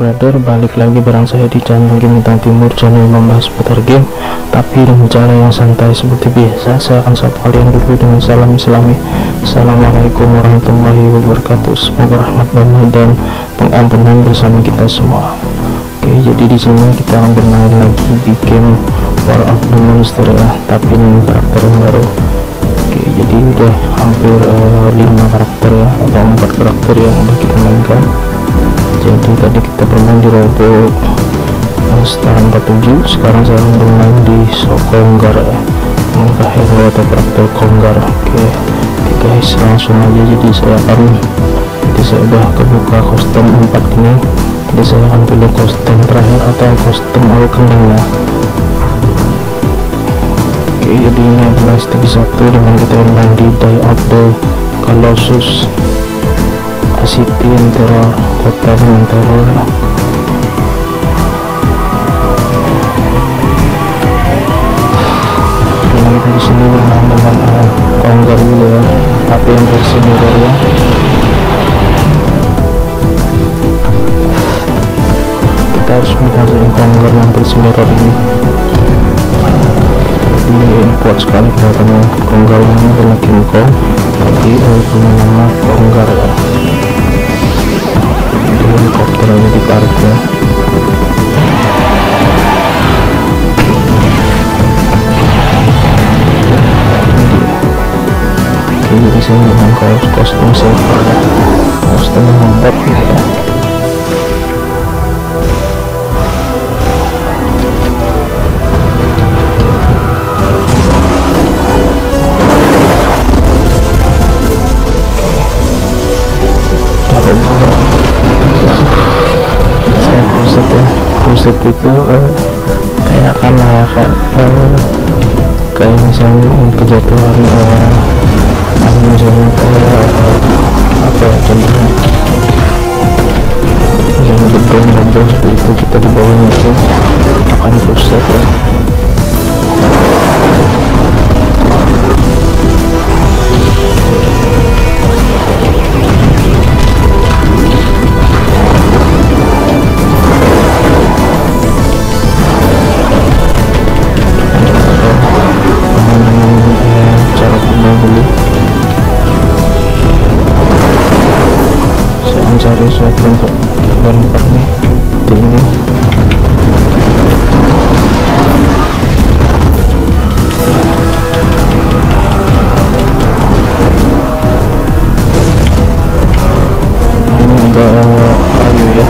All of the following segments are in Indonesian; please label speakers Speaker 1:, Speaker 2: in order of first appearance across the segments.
Speaker 1: brother balik lagi barang saya di channel game bintang timur channel membahas seputar game tapi dengan cara yang santai seperti biasa saya akan sapa kalian dulu dengan salam islami. Assalamualaikum warahmatullahi wabarakatuh. Semoga rahmat dan pengampunan bersama kita semua. Oke jadi di sini kita akan bermain lagi di game War of the Monster ya tapi ini karakter baru. Oke jadi udah hampir uh, eh, 5 karakter ya atau 4 karakter yang udah kita mainkan jadi tadi kita bermain di robo setara 47 sekarang saya bermain di Sokonggar ya maka hero atau karakter Konggar. Oke oke guys langsung aja jadi saya akan jadi saya udah kebuka kostum 4 ini. Jadi saya akan pilih kostum terakhir atau kostum awakening ya. Oke jadi ini adalah stage 1 dengan kita bermain di Die of the Colossus City yang teror kota yang teror. Ini kita di sini bermain dengan konggar dulu ya tapi yang versi mirror ya. Kita harus menguasai konggar yang versi mirror ini. Ini import sekali kelihatannya konggar ini adalah Kong tapi uh, punya nama konggar ya parknya jadi di sini dengan kostum silver kostum gitu ya musik itu uh, kayak akan kayak uh, kayak misalnya kejatuhan uh, misalnya kayak uh, apa ya contohnya? Yang gedung gedung seperti itu kita di bawahnya itu akan rusak ya mencari suatu untuk lempar nih ini ada kayu ya.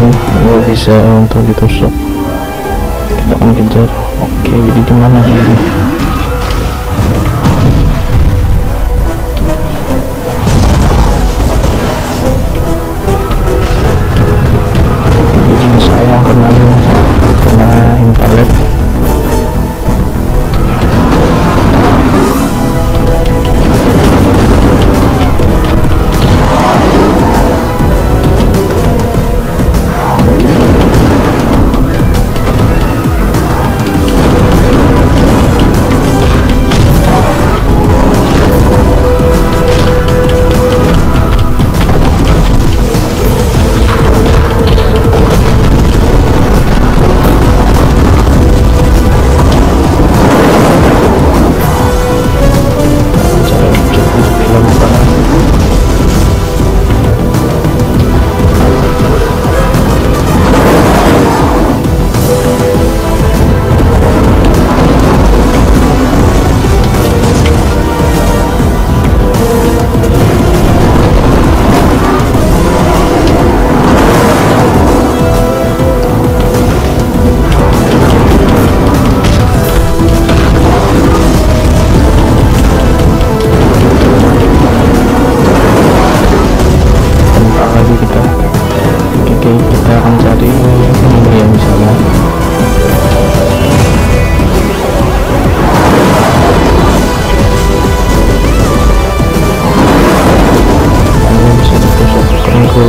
Speaker 1: Ini nggak bisa untuk ditusuk. Kita akan kejar oke jadi di mana ini yang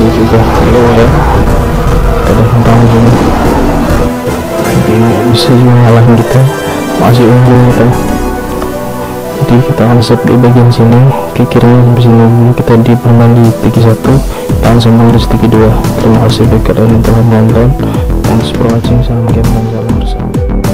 Speaker 1: ini sudah ada hentang ini bisa juga ngalahin kita masih unggul kita jadi kita di bagian sini ke kiri di sini kita di permain di PG1 langsung semoga rezeki dua. terima kasih bagi kalian yang telah menonton. Thanks for watching. Salam game dan salam bersama.